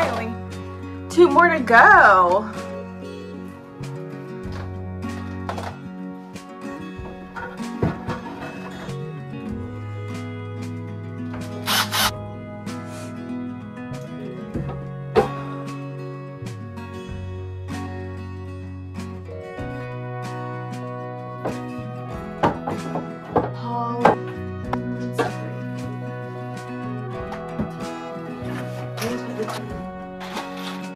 Okay, only two more to go. Oh. Bye.